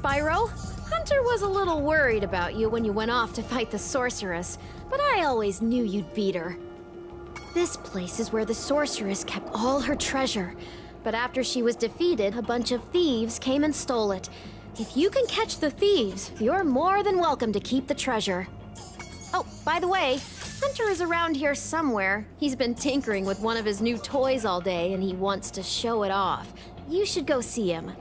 Spyro. Hunter was a little worried about you when you went off to fight the sorceress, but I always knew you'd beat her. This place is where the sorceress kept all her treasure. But after she was defeated, a bunch of thieves came and stole it. If you can catch the thieves, you're more than welcome to keep the treasure. Oh, by the way, Hunter is around here somewhere. He's been tinkering with one of his new toys all day and he wants to show it off. You should go see him.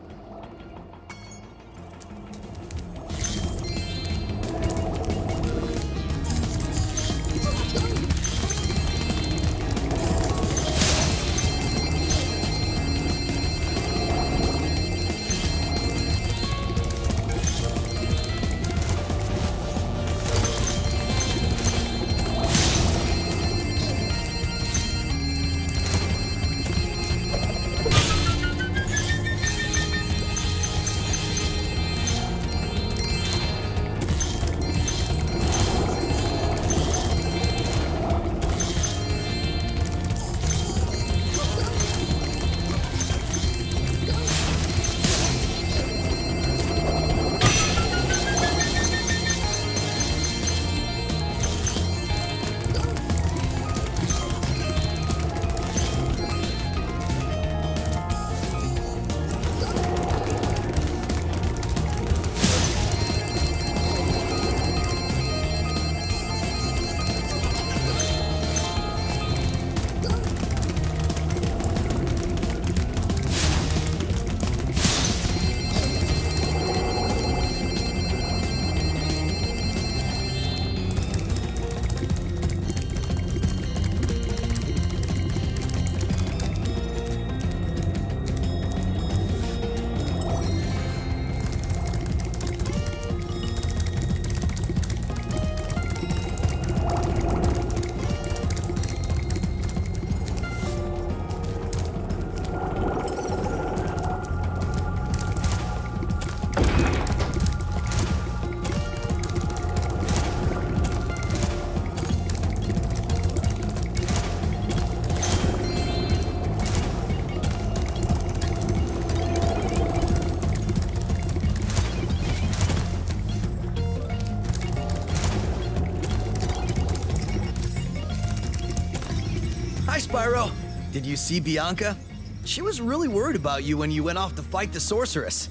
Spyro. Did you see Bianca? She was really worried about you when you went off to fight the sorceress.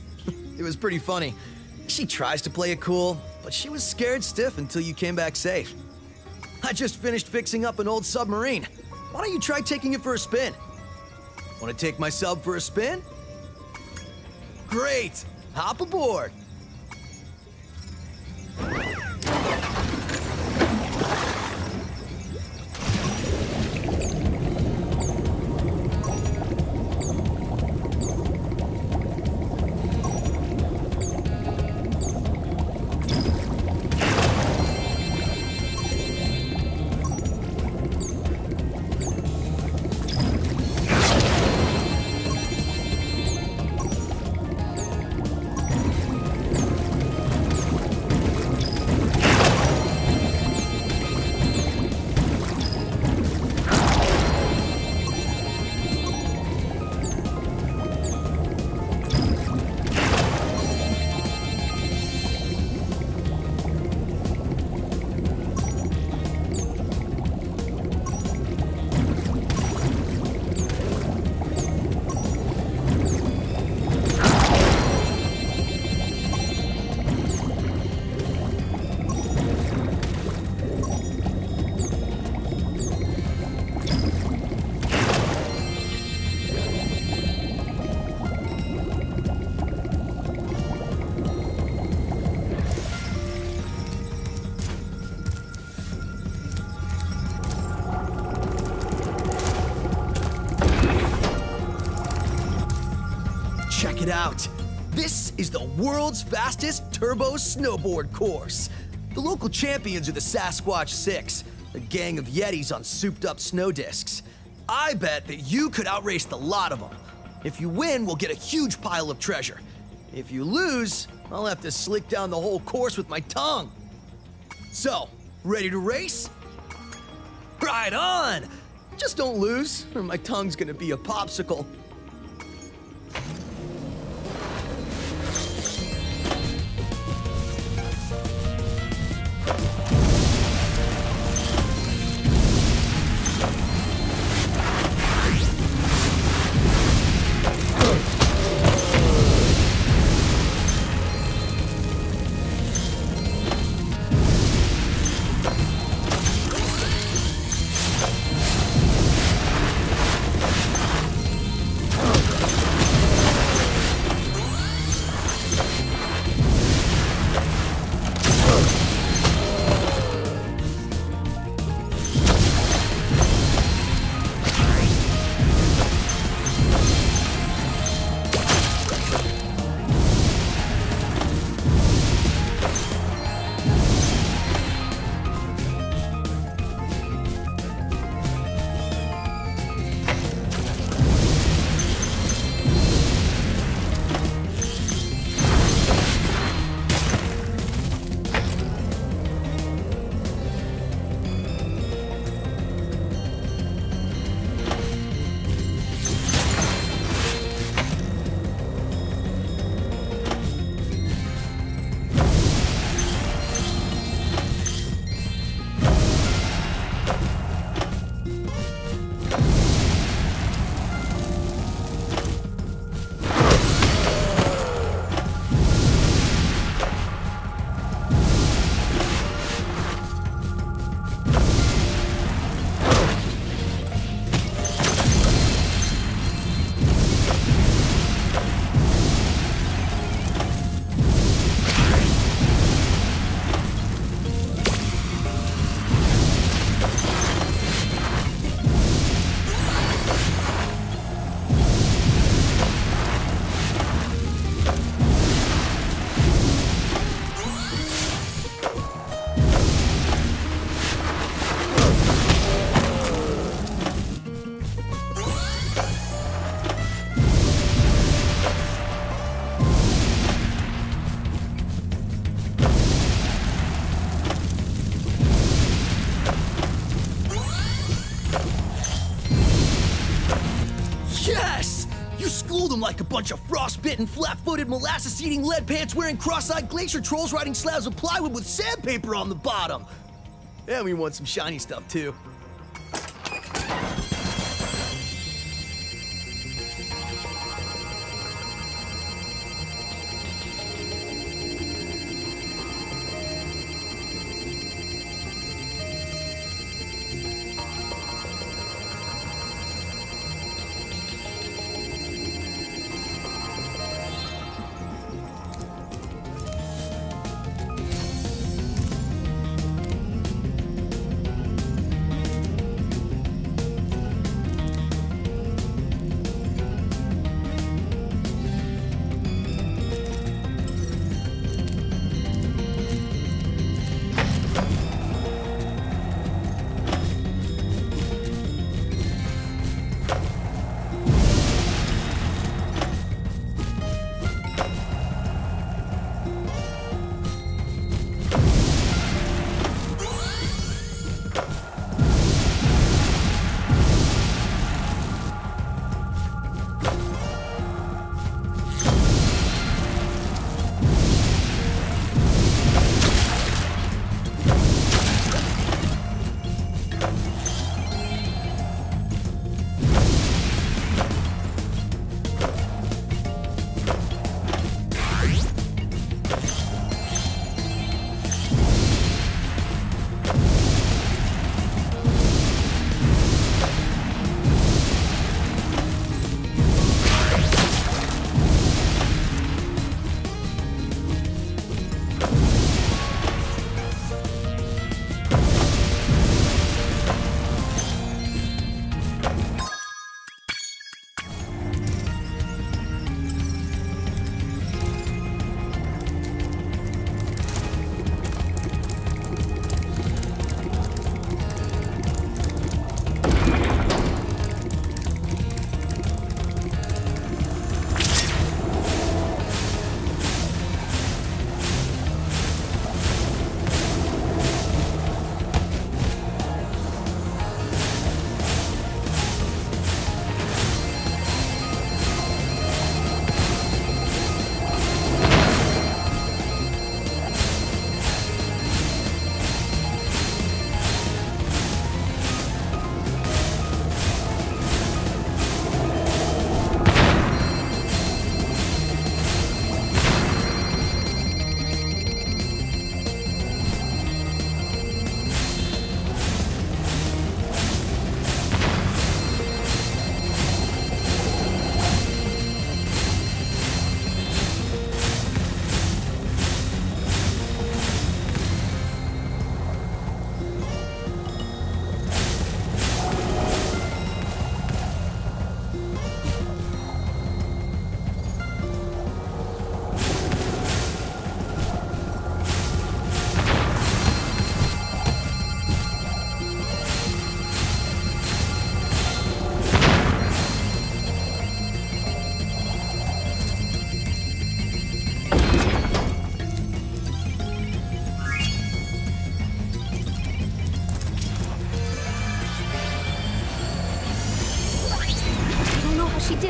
it was pretty funny. She tries to play it cool, but she was scared stiff until you came back safe. I just finished fixing up an old submarine. Why don't you try taking it for a spin? Want to take my sub for a spin? Great! Hop aboard! It out. This is the world's fastest turbo snowboard course. The local champions are the Sasquatch Six, a gang of Yetis on souped up snow discs. I bet that you could outrace the lot of them. If you win, we'll get a huge pile of treasure. If you lose, I'll have to slick down the whole course with my tongue. So, ready to race? Right on! Just don't lose, or my tongue's gonna be a popsicle. Frostbitten, flat-footed, molasses-eating, lead pants-wearing, cross-eyed glacier trolls riding slabs of plywood with sandpaper on the bottom. And we want some shiny stuff, too.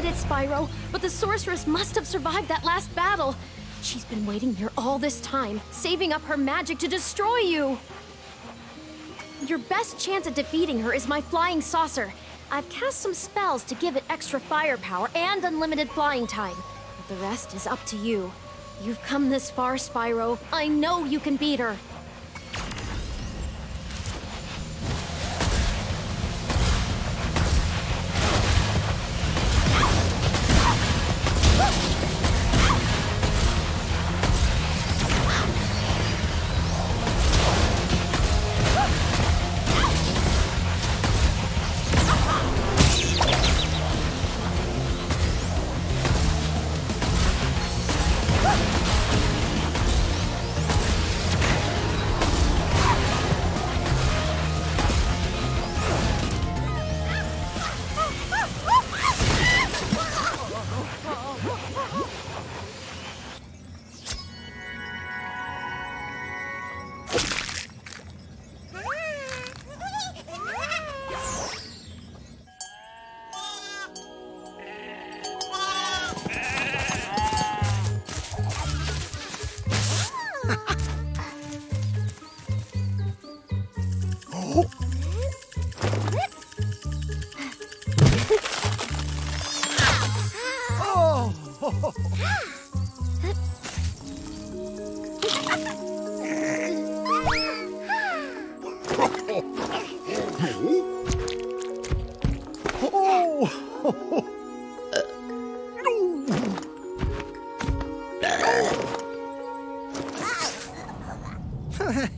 Spyro, but the sorceress must have survived that last battle. She's been waiting here all this time, saving up her magic to destroy you. Your best chance at defeating her is my flying saucer. I've cast some spells to give it extra firepower and unlimited flying time. But the rest is up to you. You've come this far, Spyro. I know you can beat her. Yeah. Oh.